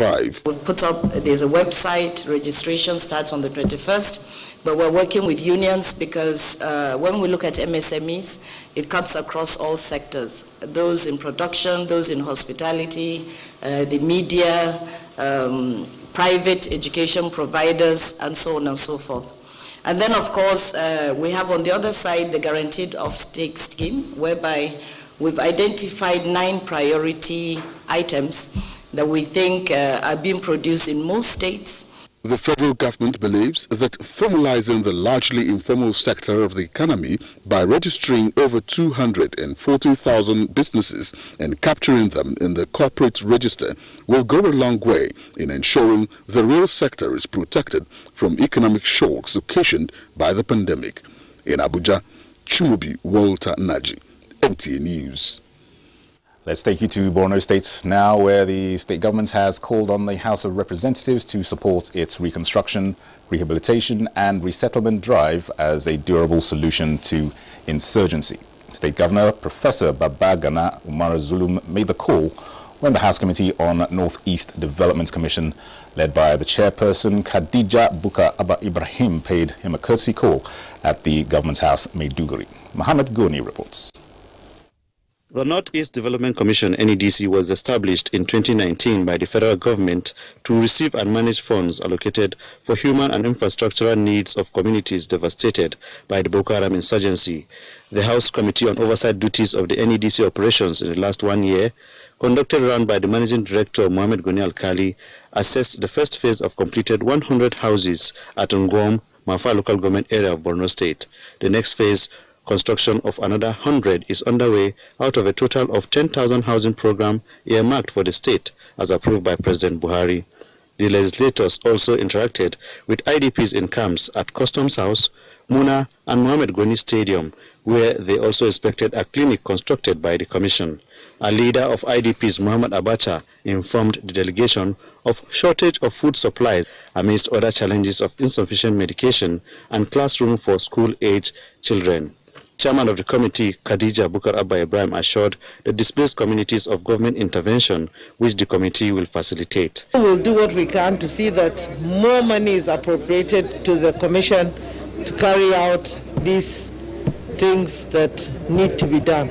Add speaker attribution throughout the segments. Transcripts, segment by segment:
Speaker 1: Drive.
Speaker 2: We've put up, there's a website, registration starts on the 21st, but we're working with unions because uh, when we look at MSMEs, it cuts across all sectors, those in production, those in hospitality, uh, the media, um, private education providers, and so on and so forth. And then, of course, uh, we have on the other side the guaranteed off-take scheme, whereby we've identified nine priority items that we think uh, are being produced in most states
Speaker 1: the federal government believes that formalizing the largely informal sector of the economy by registering over 240,000 businesses and capturing them in the corporate register will go a long way in ensuring the real sector is protected from economic shocks occasioned by the pandemic. In Abuja, Chumubi Walter Naji, NTA News.
Speaker 3: Let's take you to Borno State now, where the state government has called on the House of Representatives to support its reconstruction, rehabilitation and resettlement drive as a durable solution to insurgency. State Governor Professor Babagana Umar Zulum made the call when the House Committee on Northeast Development Commission, led by the chairperson Khadija Bukar Abba Ibrahim, paid him a courtesy call at the government's house, Maiduguri. Mohammed Goni reports.
Speaker 4: The Northeast Development Commission NEDC was established in 2019 by the federal government to receive and manage funds allocated for human and infrastructural needs of communities devastated by the Boko Haram insurgency. The House Committee on Oversight Duties of the NEDC operations in the last one year, conducted around by the Managing Director Mohamed Goni Al-Kali, assessed the first phase of completed 100 houses at Ngom, Mafa local government area of Borno State. The next phase Construction of another 100 is underway out of a total of 10,000 housing program earmarked for the state as approved by President Buhari. The legislators also interacted with IDPs in camps at Customs House, Muna and Mohamed Goni Stadium, where they also inspected a clinic constructed by the commission. A leader of IDPs, Muhammad Abacha, informed the delegation of shortage of food supplies amidst other challenges of insufficient medication and classroom for school-age children. Chairman of the committee, Khadija Bukar Abba Ibrahim, assured the displaced communities of government intervention, which the committee will facilitate.
Speaker 5: We will do what we can to see that more money is appropriated to the commission to carry out these things that need to be done.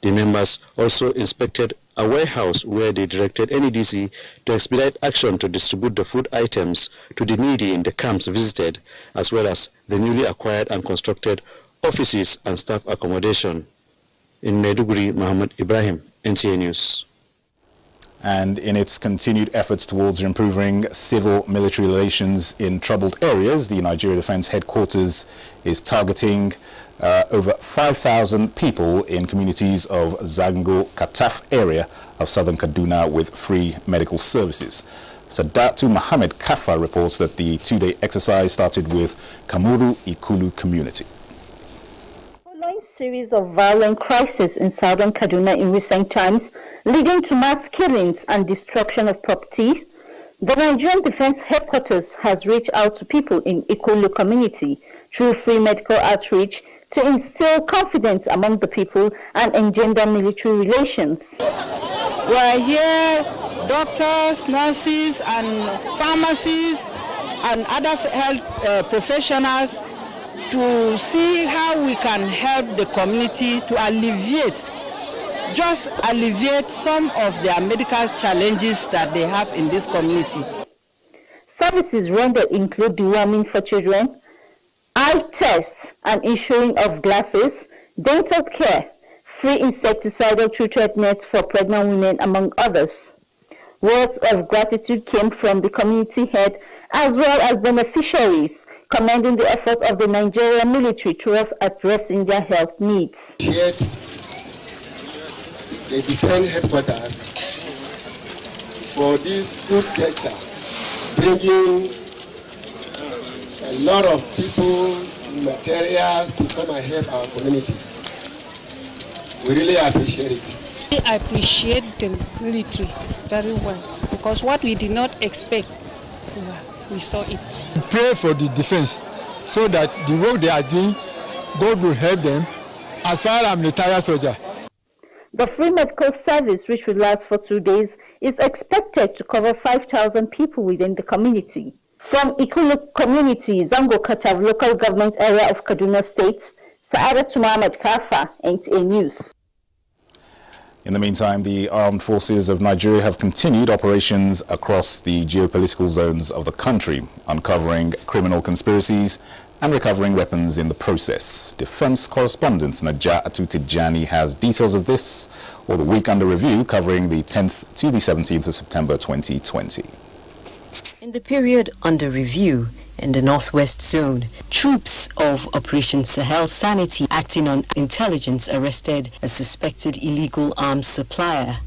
Speaker 4: The members also inspected a warehouse where they directed NEDC to expedite action to distribute the food items to the needy in the camps visited, as well as the newly acquired and constructed offices and staff accommodation. In Maiduguri, Muhammad Ibrahim, NTA News.
Speaker 3: And in its continued efforts towards improving civil-military relations in troubled areas, the Nigeria Defense Headquarters is targeting uh, over 5,000 people in communities of Zango Kataf area of southern Kaduna with free medical services. Sadatu Mohammed Kafa reports that the two-day exercise started with Kamuru Ikulu community
Speaker 6: series of violent crises in southern Kaduna in recent times, leading to mass killings and destruction of properties, the Nigerian Defense Headquarters has reached out to people in Ikulu community through free medical outreach to instill confidence among the people and engender military relations.
Speaker 5: We are here, doctors, nurses, and pharmacists, and other health uh, professionals to see how we can help the community to alleviate, just alleviate some of their medical challenges that they have in this community.
Speaker 6: Services rendered include deworming for children, eye tests and issuing of glasses, dental care, free insecticidal treated nets for pregnant women, among others. Words of gratitude came from the community head as well as beneficiaries commending the efforts of the Nigerian military towards addressing their health needs.
Speaker 7: Yet, the defense headquarters for this good gesture, bringing a lot of people, materials to come and help our communities. We really appreciate it.
Speaker 8: I appreciate the military very well because what we did not expect, we saw it.
Speaker 9: Pray for the defense so that the work they are doing, God will help them as far as I'm a retired soldier.
Speaker 6: The free medical service, which will last for two days, is expected to cover 5,000 people within the community. From Ikulu community, Zango Kataf local government area of Kaduna State, Sa'adat Muhammad Kafa, NTA News.
Speaker 3: In the meantime, the armed forces of Nigeria have continued operations across the geopolitical zones of the country, uncovering criminal conspiracies and recovering weapons in the process. Defense correspondent Najat Atutijani has details of this or the week under review covering the 10th to the 17th of September 2020.
Speaker 10: In the period under review, in the Northwest Zone, troops of Operation Sahel Sanity acting on intelligence arrested a suspected illegal arms supplier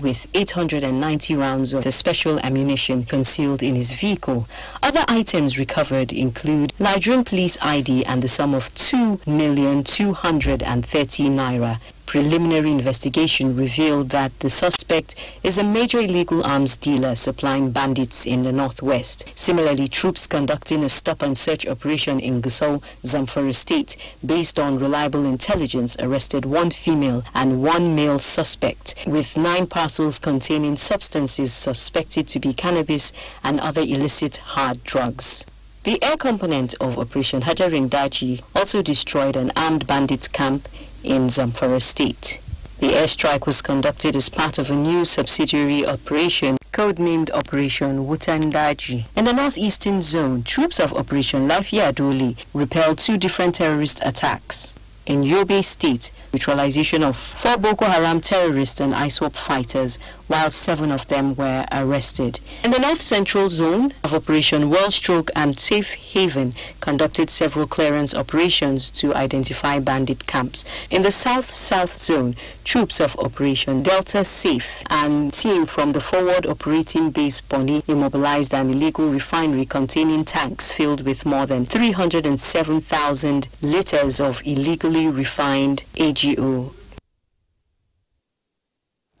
Speaker 10: with 890 rounds of the special ammunition concealed in his vehicle. Other items recovered include Nigerian police ID and the sum of 2,230 naira, Preliminary investigation revealed that the suspect is a major illegal arms dealer supplying bandits in the northwest. Similarly, troops conducting a stop and search operation in Gusau, Zamfara state, based on reliable intelligence, arrested one female and one male suspect with nine parcels containing substances suspected to be cannabis and other illicit hard drugs. The air component of Operation Hadarin also destroyed an armed bandit camp in Zamfara state. The airstrike was conducted as part of a new subsidiary operation codenamed Operation Wutandaji. In the northeastern zone, troops of Operation Lafiya Dole repelled two different terrorist attacks. In Yobe State, neutralization of four Boko Haram terrorists and ISWAP fighters, while seven of them were arrested. In the North Central Zone of Operation Whirl Stroke and Safe Haven conducted several clearance operations to identify bandit camps. In the South South Zone, troops of Operation Delta Safe and team from the Forward Operating Base Bonny immobilized an illegal refinery containing tanks filled with more than 307,000 liters of illegally refined AGO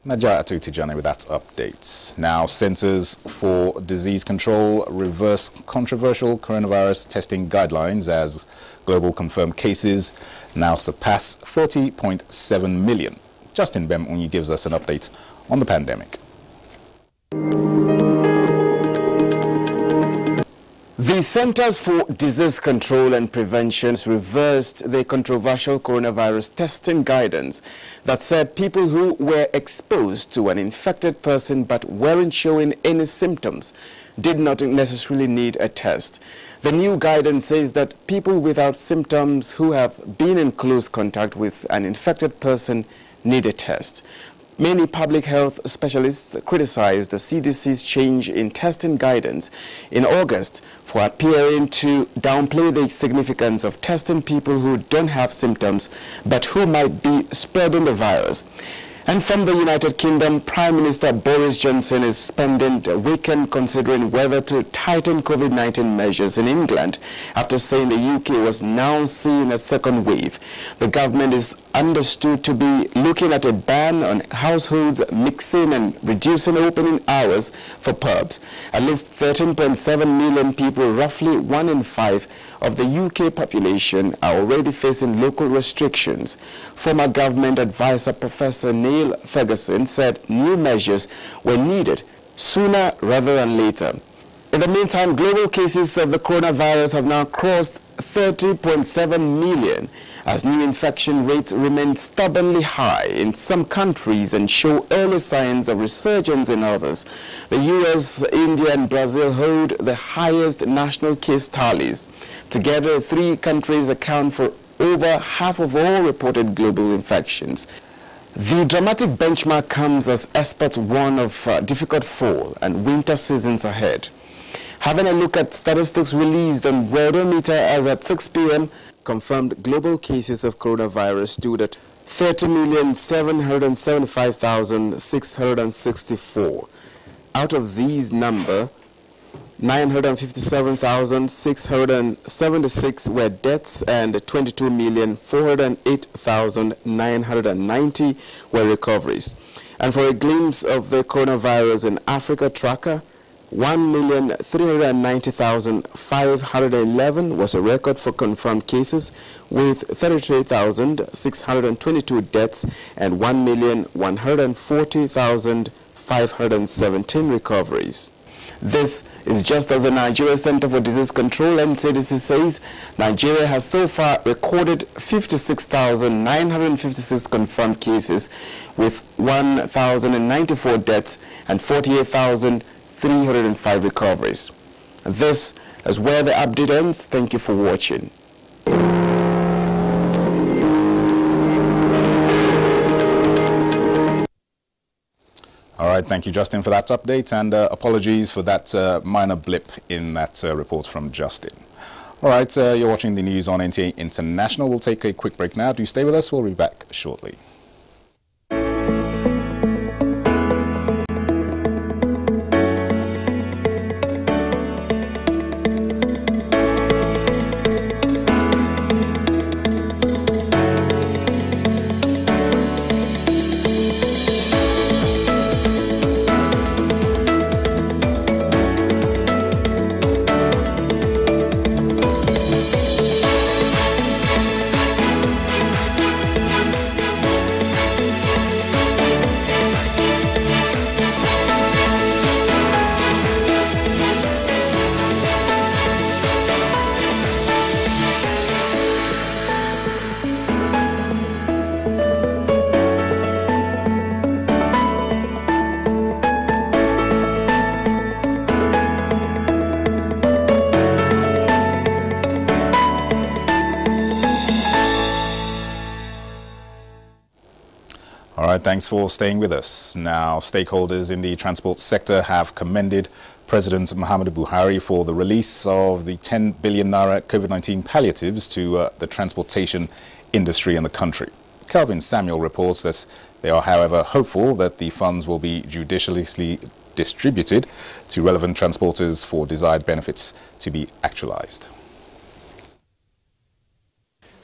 Speaker 3: Najat Atutijani with that update. Now, Centers for Disease Control reverse controversial coronavirus testing guidelines as global confirmed cases now surpass 30.7 million. Justin Bemunyi gives us an update on the pandemic.
Speaker 11: The Centers for Disease Control and Prevention reversed the controversial coronavirus testing guidance that said people who were exposed to an infected person but weren't showing any symptoms did not necessarily need a test. The new guidance says that people without symptoms who have been in close contact with an infected person need a test. Many public health specialists criticized the CDC's change in testing guidance in August for appearing to downplay the significance of testing people who don't have symptoms but who might be spreading the virus. And from the United Kingdom, Prime Minister Boris Johnson is spending the weekend considering whether to tighten COVID-19 measures in England after saying the UK was now seeing a second wave. The government is understood to be looking at a ban on households mixing and reducing opening hours for pubs. At least 13.7 million people, roughly one in five, of the UK population are already facing local restrictions. Former government advisor Professor Neil Ferguson said new measures were needed sooner rather than later. In the meantime, global cases of the coronavirus have now crossed 30.7 million as new infection rates remain stubbornly high in some countries and show early signs of resurgence in others. The US, India and Brazil hold the highest national case tallies. Together, three countries account for over half of all reported global infections. The dramatic benchmark comes as experts warn of uh, difficult fall and winter seasons ahead. Having a look at statistics released on Worldometer as at 6 p.m., confirmed global cases of coronavirus stood at 30,775,664. Out of these number, 957,676 were deaths and 22,408,990 were recoveries. And for a glimpse of the coronavirus in Africa tracker, 1,390,511 was a record for confirmed cases with 33,622 deaths and 1,140,000 517 recoveries. This is just as the Nigeria Center for Disease Control and CDC says Nigeria has so far recorded 56,956 confirmed cases with 1,094 deaths and 48,305 recoveries. This is where the update ends. Thank you for watching.
Speaker 3: All right, thank you, Justin, for that update, and uh, apologies for that uh, minor blip in that uh, report from Justin. All right, uh, you're watching the news on NTA International. We'll take a quick break now. Do stay with us. We'll be back shortly. Thanks for staying with us. Now, stakeholders in the transport sector have commended President Muhammadu Buhari for the release of the 10 billion naira COVID-19 palliatives to uh, the transportation industry in the country. Kelvin Samuel reports that they are, however, hopeful that the funds will be judiciously distributed to relevant transporters for desired benefits to be actualized.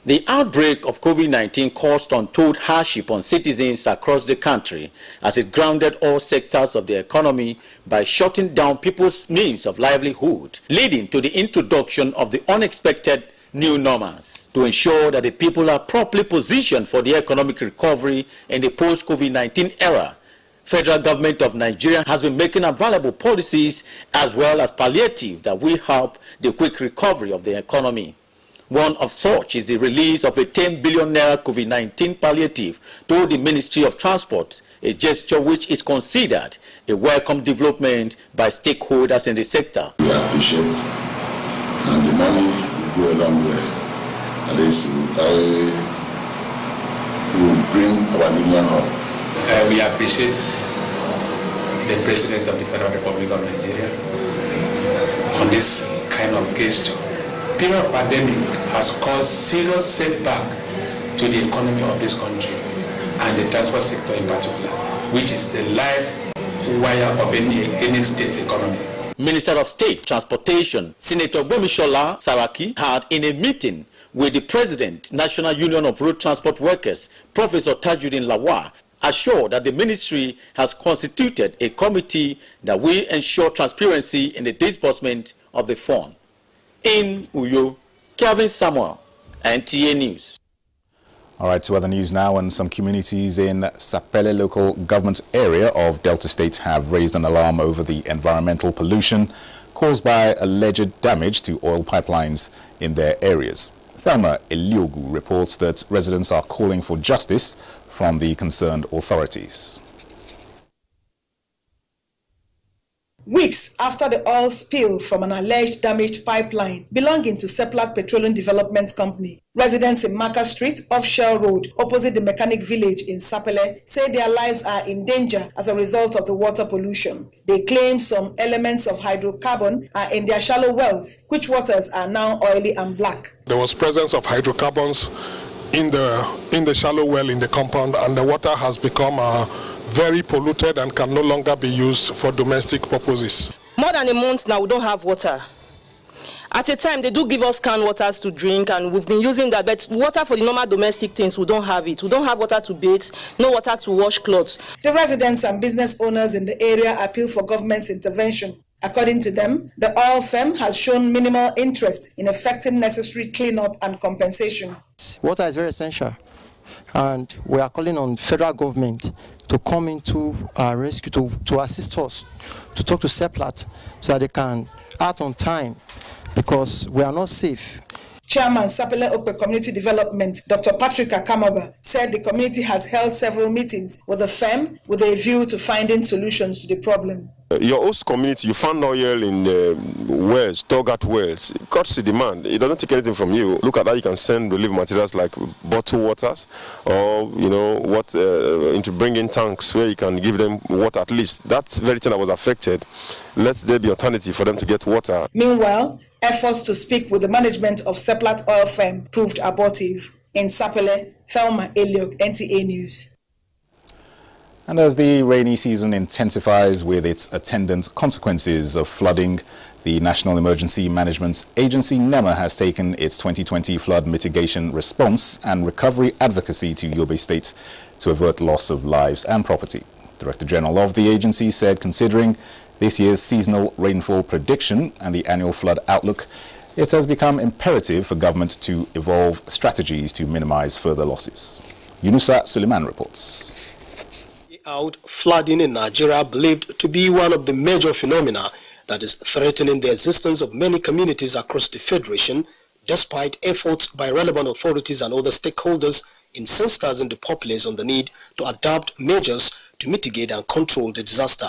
Speaker 12: The outbreak of COVID-19 caused untold hardship on citizens across the country as it grounded all sectors of the economy by shutting down people's means of livelihood, leading to the introduction of the unexpected new normals. To ensure that the people are properly positioned for the economic recovery in the post-COVID-19 era, federal government of Nigeria has been making available policies as well as palliative that will help the quick recovery of the economy. One of such is the release of a 10 billion naira COVID-19 palliative to the Ministry of Transport, a gesture which is considered a welcome development by stakeholders in the sector.
Speaker 13: We appreciate and the money will go a long way. At least will will bring our union up.
Speaker 14: Uh, we appreciate the President of the Federal Republic of Nigeria on this kind of gesture period of pandemic has caused serious setback to the economy of this country and the transport sector in particular, which is the life wire of any, any state economy.
Speaker 12: Minister of State Transportation, Senator Gbemisola Saraki, had in a meeting with the President, National Union of Road Transport Workers, Professor Tajuddin Lawal, assured that the ministry has constituted a committee that will ensure transparency in the disbursement of the fund in Uyo. Kevin Samuel, NTA News.
Speaker 3: All right, to other news now, and some communities in Sapele local government area of Delta State have raised an alarm over the environmental pollution caused by alleged damage to oil pipelines in their areas. Thelma Eliogu reports that residents are calling for justice from the concerned authorities.
Speaker 15: Weeks after the oil spill from an alleged damaged pipeline belonging to Seplat Petroleum Development Company, residents in Maka Street off Shell Road, opposite the Mechanic Village in Sapele, say their lives are in danger as a result of the water pollution. They claim some elements of hydrocarbon are in their shallow wells, which waters are now oily and black.
Speaker 16: There was presence of hydrocarbons in the in the shallow well in the compound, and the water has become uh, very polluted and can no longer be used for domestic purposes.
Speaker 17: More than a month now, we don't have water. At a time, they do give us canned waters to drink, and we've been using that. But water for the normal domestic things, we don't have it. We don't have water to bathe, no water to wash clothes.
Speaker 15: The residents and business owners in the area appeal for government's intervention. According to them, the oil firm has shown minimal interest in effecting necessary cleanup and compensation.
Speaker 18: Water is very essential and we are calling on federal government to come into our rescue to, to assist us to talk to Seplat so that they can act on time because we are not safe.
Speaker 15: Chairman Sapele Okpe Community Development, Dr. Patrick Akamaba, said the community has held several meetings with the firm with a view to finding solutions to the problem.
Speaker 19: Uh, your host community, you found oil in uh, wells, dug out wells. It cuts the demand. It doesn't take anything from you. Look at that. you can send relief materials like bottled waters, or you know what uh, into bringing tanks where you can give them water at least. That's very thing that was affected. Let there be alternative for them to get water.
Speaker 15: Meanwhile, efforts to speak with the management of Seplat Oil Firm proved abortive. In Sapele, Thelma Eliok, NTA News.
Speaker 3: And as the rainy season intensifies with its attendant consequences of flooding, the National Emergency Management Agency, NEMA, has taken its 2020 flood mitigation response and recovery advocacy to Yobe State to avert loss of lives and property. Director General of the agency said considering this year's seasonal rainfall prediction and the annual flood outlook, it has become imperative for government to evolve strategies to minimize further losses. Yunusa Suleiman reports.
Speaker 20: Out flooding in Nigeria believed to be one of the major phenomena that is threatening the existence of many communities across the Federation, despite efforts by relevant authorities and other stakeholders in sensitizing the populace on the need to adopt measures to mitigate and control the disaster.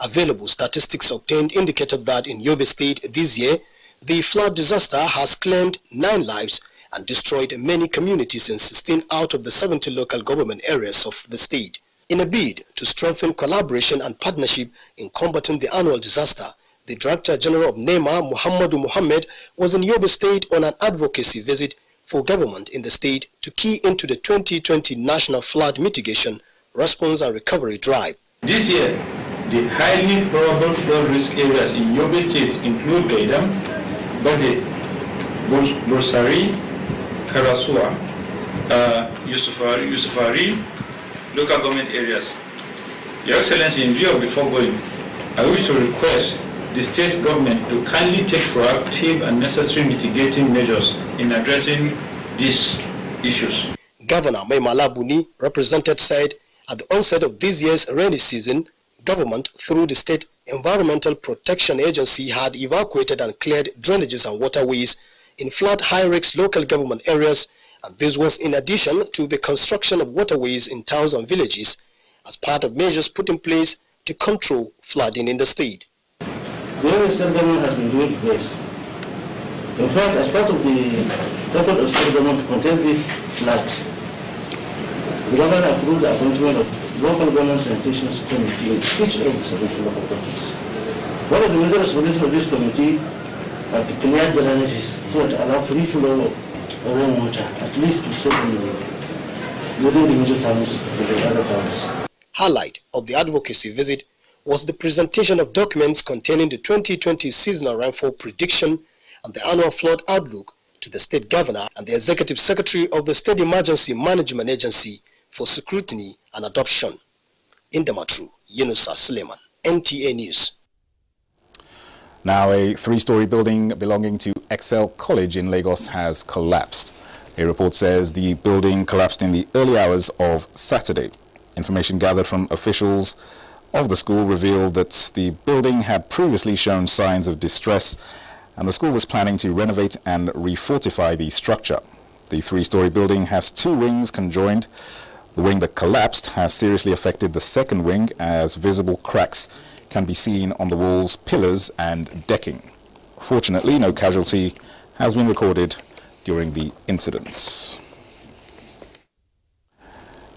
Speaker 20: Available statistics obtained indicated that in Yobe State this year, the flood disaster has claimed nine lives and destroyed many communities in 16 out of the 70 local government areas of the state. In a bid to strengthen collaboration and partnership in combating the annual disaster, the Director General of NEMA, Muhammadu Muhammad, was in Yobe State on an advocacy visit for government in the state to key into the 2020 National Flood Mitigation, Response and Recovery Drive.
Speaker 21: This year, the highly probable flood risk areas in Yobe State include Gaidam, Bade, Bursari, Karasuwa, uh, Yusufari, Yusufari, local government areas. Your Excellency, in view of the foregoing, I wish to request the state government to kindly take proactive and necessary mitigating measures in addressing these issues.
Speaker 20: Governor Mai Mala Buni, represented, said at the onset of this year's rainy season, government, through the State Environmental Protection Agency, had evacuated and cleared drainages and waterways in flood high-risk local government areas, and this was in addition to the construction of waterways in towns and villages as part of measures put in place to control flooding in the state.
Speaker 21: The state government has been doing this. In fact, as part of the effort of state government to contain this flood, the government approved the appointment of local government sanitation committee in each of the 17 local governments. One of the major responsibilities of this committee are to clear the drainages so that allow free flow of rainwater, at least to certain within the major towns and the other towns.
Speaker 20: Highlight of the advocacy visit was the presentation of documents containing the 2020 seasonal rainfall prediction and the annual flood outlook to the state governor and the executive secretary of the State Emergency Management Agency for scrutiny and adoption. In Damaturu, Yunusa Suleiman, NTA News.
Speaker 3: Now, a three-story building belonging to Excel College in Lagos has collapsed. A report says the building collapsed in the early hours of Saturday. Information gathered from officials of the school revealed that the building had previously shown signs of distress and the school was planning to renovate and refortify the structure. The three-story building has two wings conjoined. The wing that collapsed has seriously affected the second wing as visible cracks can be seen on the wall's pillars and decking. Fortunately, no casualty has been recorded during the incidents.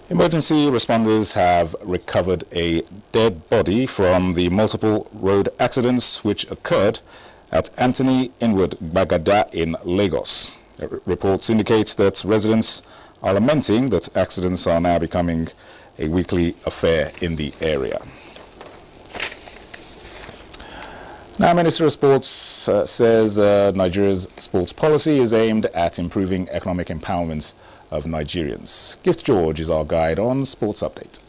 Speaker 3: Emergency responders have recovered a dead body from the multiple road accidents which occurred at Anthony Inward Gbagada in Lagos. Reports indicate that residents are lamenting that accidents are now becoming a weekly affair in the area. Now, Minister of Sports uh, says uh, Nigeria's sports policy is aimed at improving economic empowerment of Nigerians. Gift George is our guide on Sports Update.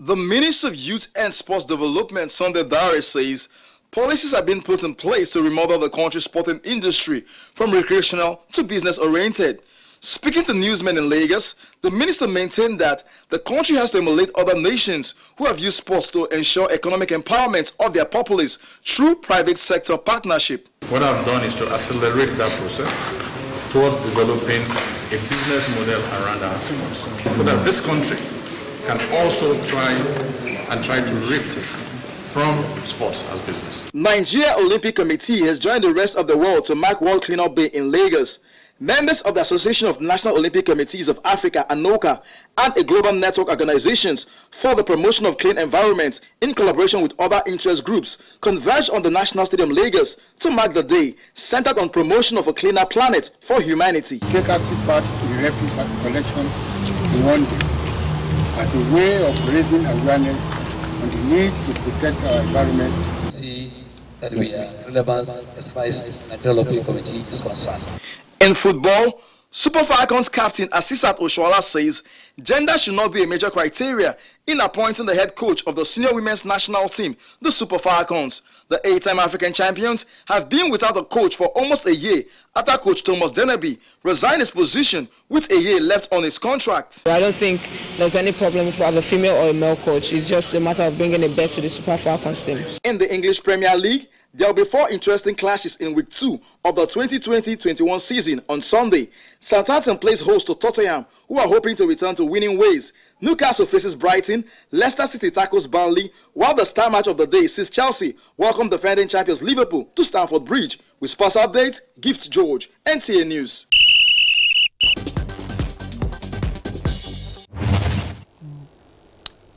Speaker 22: The Minister of Youth and Sports Development, Sunday Dare, says
Speaker 23: policies have been put in place to remodel the country's sporting industry from recreational to business oriented. Speaking to newsmen in Lagos, the minister maintained that the country has to emulate other nations who have used sports to ensure economic empowerment of their populace through private sector partnership.
Speaker 1: What I've done is to accelerate that process towards developing a business model around our sports so that this country can also try and try to reap from sports as business.
Speaker 23: Nigeria Olympic Committee has joined the rest of the world to mark World Cleanup Day in Lagos. Members of the Association of National Olympic Committees of Africa, ANOCA, and a global network organizations for the promotion of clean environments in collaboration with other interest groups converged on the National Stadium Lagos to mark the day centered on promotion of a cleaner planet for humanity.
Speaker 9: Take active part in refuse collection in one day as a way of raising awareness on the need to protect our environment.
Speaker 16: See that we are relevant as far as the Olympic Committee is concerned.
Speaker 23: In football, Super Falcons captain Asisat Oshoala says gender should not be a major criteria in appointing the head coach of the senior women's national team, the Super Falcons. The eight-time African champions have been without a coach for almost a year after coach Thomas Dennerby resigned his position with a year left on his contract.
Speaker 5: I don't think there's any problem if we have a female or a male coach. It's just a matter of bringing the best to the Super Falcons team.
Speaker 23: In the English Premier League, there will be four interesting clashes in week two of the 2020-21 season on Sunday. Southampton plays host to Tottenham, who are hoping to return to winning ways. Newcastle faces Brighton, Leicester City tackles Burnley, while the star match of the day sees Chelsea welcome defending champions Liverpool to Stamford Bridge. With sports update, Gift George, NTA News.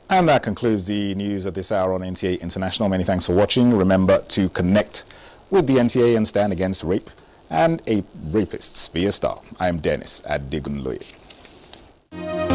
Speaker 3: And that concludes the news at this hour on NTA International. Many thanks for watching. Remember to connect with the NTA and stand against rape and a rapist's be a star. I am Dennis at Digunloye.